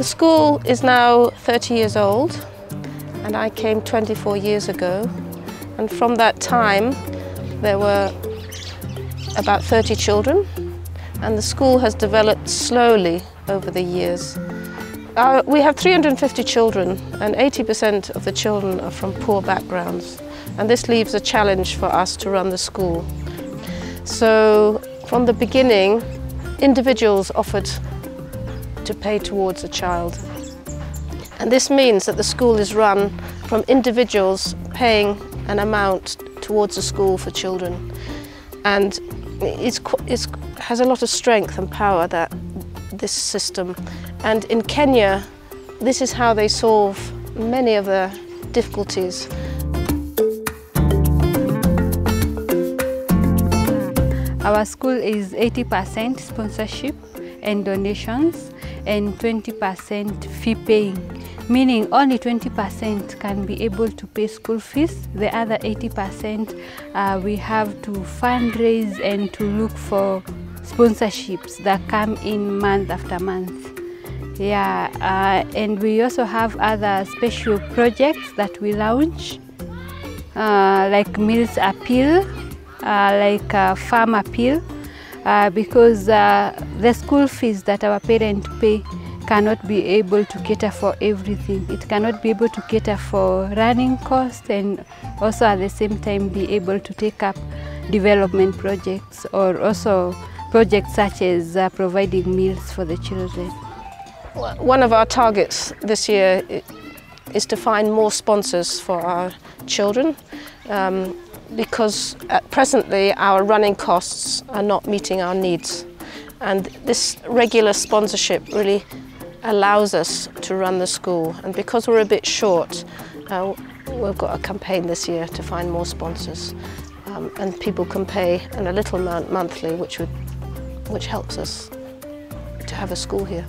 The school is now 30 years old and I came 24 years ago and from that time there were about 30 children and the school has developed slowly over the years. Uh, we have 350 children and 80% of the children are from poor backgrounds and this leaves a challenge for us to run the school. So from the beginning individuals offered to pay towards a child. And this means that the school is run from individuals paying an amount towards a school for children. And it has a lot of strength and power, that this system. And in Kenya, this is how they solve many of the difficulties. Our school is 80% sponsorship and donations and 20% fee paying, meaning only 20% can be able to pay school fees. The other 80% uh, we have to fundraise and to look for sponsorships that come in month after month. Yeah, uh, and we also have other special projects that we launch, uh, like Meals Appeal, uh, like uh, Farm Appeal, uh, because uh, the school fees that our parents pay cannot be able to cater for everything. It cannot be able to cater for running costs and also at the same time be able to take up development projects or also projects such as uh, providing meals for the children. One of our targets this year is to find more sponsors for our children. Um, because at presently our running costs are not meeting our needs. And this regular sponsorship really allows us to run the school. And because we're a bit short uh, we've got a campaign this year to find more sponsors. Um, and people can pay a little amount monthly which would which helps us to have a school here.